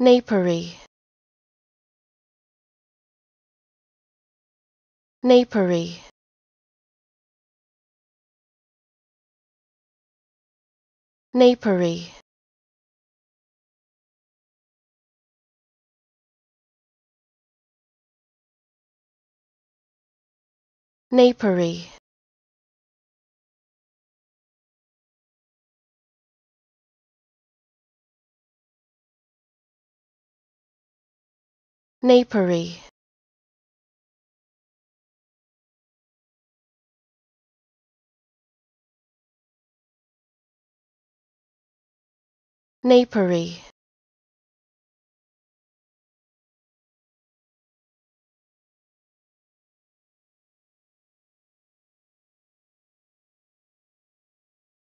napery. Napery. Napery. Napery napery. Napery